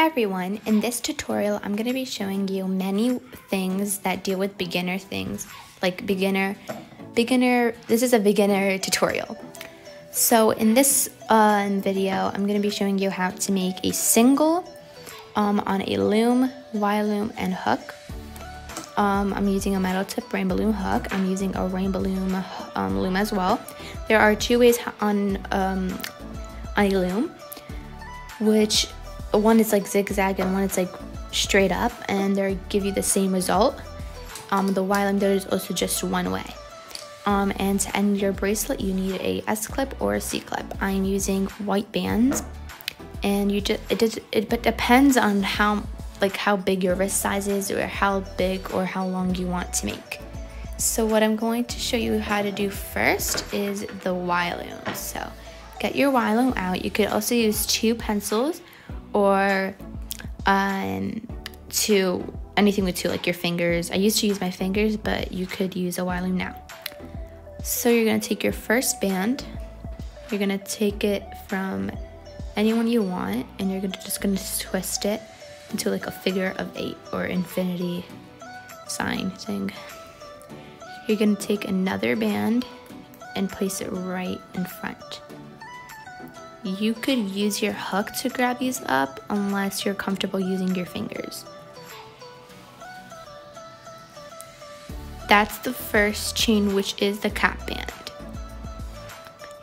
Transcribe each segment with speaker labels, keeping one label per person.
Speaker 1: everyone, in this tutorial I'm going to be showing you many things that deal with beginner things, like beginner, beginner, this is a beginner tutorial. So in this uh, video, I'm going to be showing you how to make a single um, on a loom, Y loom, and hook. Um, I'm using a metal tip rainbow loom hook. I'm using a rainbow loom um, loom as well. There are two ways on, um, on a loom, which one is like zigzag and one is like straight up and they give you the same result. Um, the loom there is also just one way. Um, and to end your bracelet, you need a S clip or a C clip. I'm using white bands, and you just it, does, it but depends on how like how big your wrist size is or how big or how long you want to make. So what I'm going to show you how to do first is the Y loom. So get your Y loom out. You could also use two pencils or um, two anything with two like your fingers. I used to use my fingers, but you could use a Y loom now. So you're gonna take your first band, you're gonna take it from anyone you want, and you're gonna just gonna twist it into like a figure of eight or infinity sign thing. You're gonna take another band and place it right in front. You could use your hook to grab these up unless you're comfortable using your fingers. That's the first chain, which is the cap band.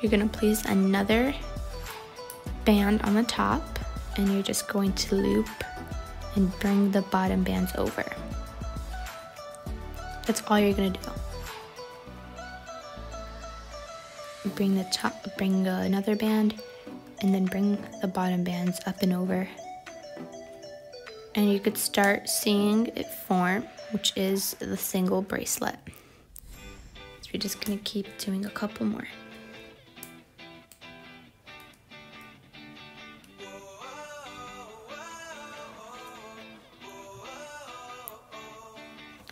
Speaker 1: You're gonna place another band on the top and you're just going to loop and bring the bottom bands over. That's all you're gonna do. Bring the top, bring another band, and then bring the bottom bands up and over. And you could start seeing it form which is the single bracelet. So we're just gonna keep doing a couple more.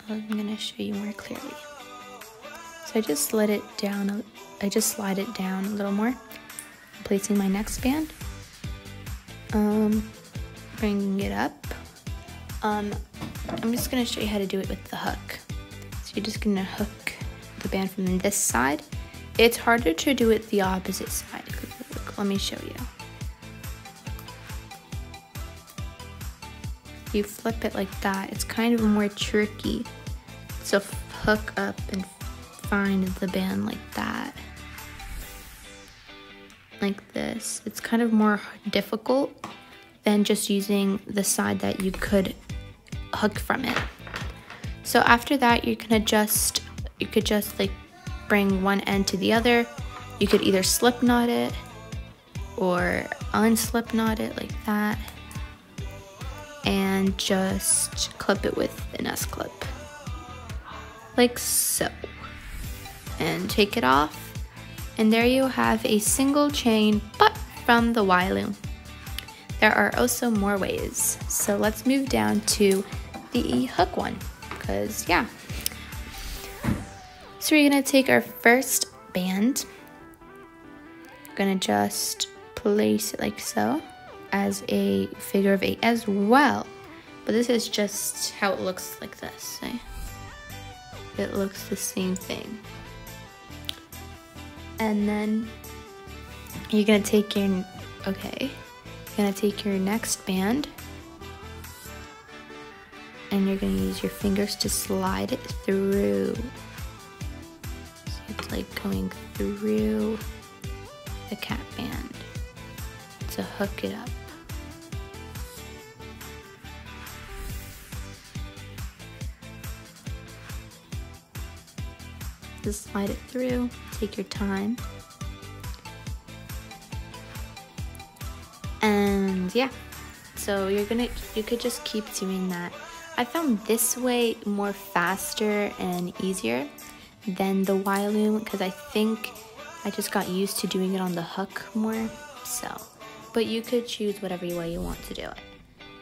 Speaker 1: I'm gonna show you more clearly. So I just slid it down, I just slide it down a little more. Placing my next band. Um, bringing it up. Um, I'm just gonna show you how to do it with the hook. So you're just gonna hook the band from this side. It's harder to do it the opposite side. Look, let me show you. you flip it like that, it's kind of more tricky to hook up and find the band like that. Like this. It's kind of more difficult than just using the side that you could hook from it. So after that, you can adjust, you could just like bring one end to the other. You could either slip knot it or unslip knot it like that and just clip it with an S clip like so and take it off and there you have a single chain but from the Y loom. There are also more ways so let's move down to the hook one because yeah. So we're gonna take our first band, We're gonna just place it like so as a figure of eight as well. But this is just how it looks like this. Eh? It looks the same thing. And then you're gonna take your, okay, you're gonna take your next band and you're to use your fingers to slide it through. So it's like going through the cap band to hook it up. Just slide it through, take your time. And yeah, so you're gonna, you could just keep doing that I found this way more faster and easier than the Y loom because I think I just got used to doing it on the hook more. So, but you could choose whatever way you want to do it.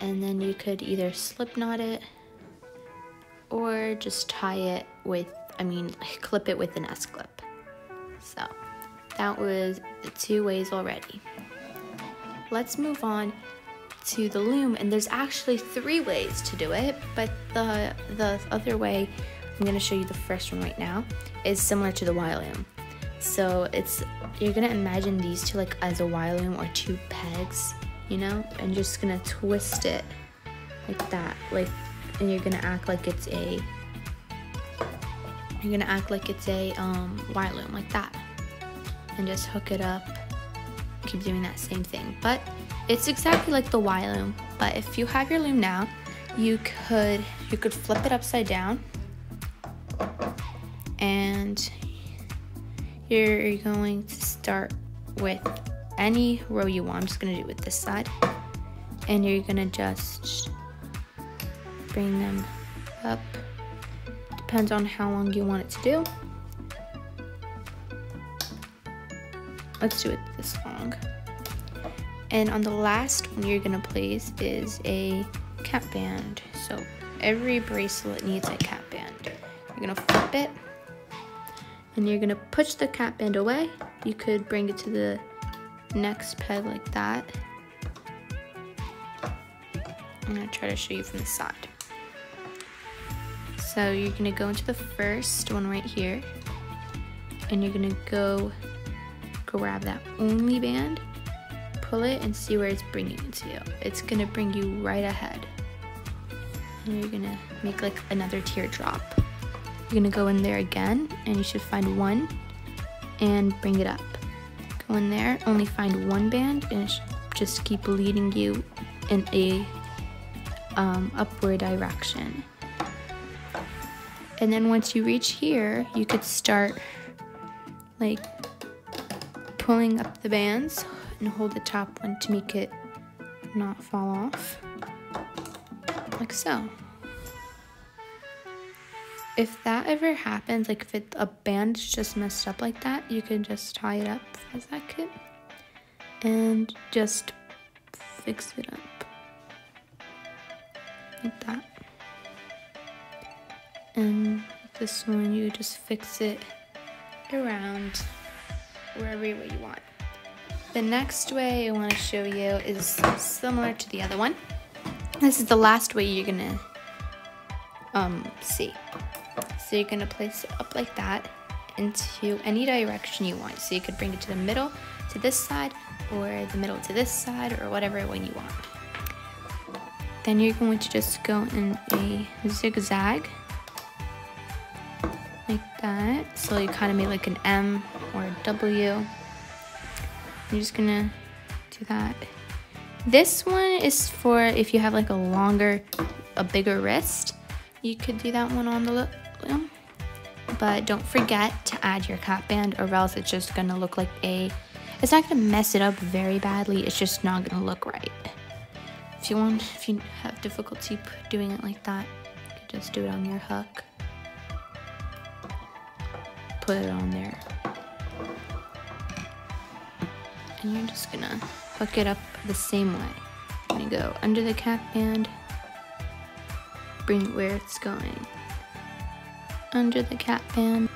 Speaker 1: And then you could either slip knot it or just tie it with, I mean, clip it with an S clip. So that was the two ways already. Let's move on to the loom and there's actually three ways to do it but the the other way I'm gonna show you the first one right now is similar to the Y loom so it's you're gonna imagine these two like as a Y loom or two pegs you know and just gonna twist it like that like and you're gonna act like it's a you're gonna act like it's a um, Y loom like that and just hook it up keep doing that same thing but it's exactly like the Y loom, but if you have your loom now, you could you could flip it upside down and you're going to start with any row you want. I'm just gonna do it with this side. And you're gonna just bring them up. Depends on how long you want it to do. Let's do it this long. And on the last one you're gonna place is a cap band. So every bracelet needs a cap band. You're gonna flip it and you're gonna push the cap band away. You could bring it to the next peg like that. I'm gonna try to show you from the side. So you're gonna go into the first one right here and you're gonna go grab that only band pull it and see where it's bringing it to you. It's gonna bring you right ahead. And you're gonna make like another teardrop. You're gonna go in there again and you should find one and bring it up. Go in there, only find one band and just keep leading you in a um, upward direction. And then once you reach here, you could start like pulling up the bands, and hold the top one to make it not fall off, like so. If that ever happens, like if it, a band's just messed up like that, you can just tie it up as that kit and just fix it up like that. And this one, you just fix it around wherever you want. The next way I want to show you is similar to the other one. This is the last way you're gonna um, see. So you're gonna place it up like that into any direction you want. So you could bring it to the middle, to this side, or the middle to this side, or whatever one you want. Then you're going to just go in a zigzag, like that. So you kind of make like an M or a W. I'm just gonna do that. This one is for if you have like a longer, a bigger wrist. You could do that one on the loom. But don't forget to add your cap band or else it's just gonna look like a, it's not gonna mess it up very badly. It's just not gonna look right. If you want, if you have difficulty doing it like that, you could just do it on your hook. Put it on there and you're just gonna hook it up the same way. You're gonna go under the cap band, bring it where it's going. Under the cap band,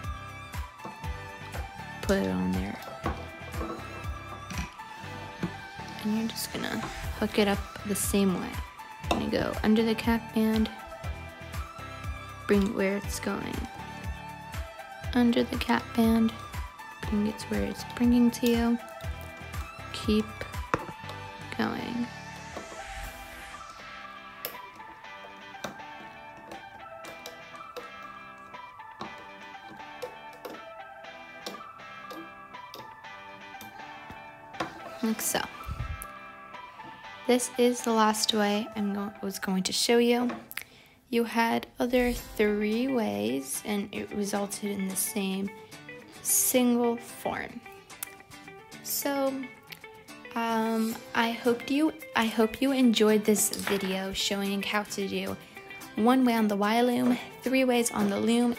Speaker 1: put it on there. And you're just gonna hook it up the same way. You're gonna go under the cap band, bring it where it's going. Under the cap band, bring it to where it's bringing to you keep going. Like so. This is the last way I was going to show you. You had other three ways and it resulted in the same single form. So um, I hope you I hope you enjoyed this video showing how to do one way on the Y loom, three ways on the loom,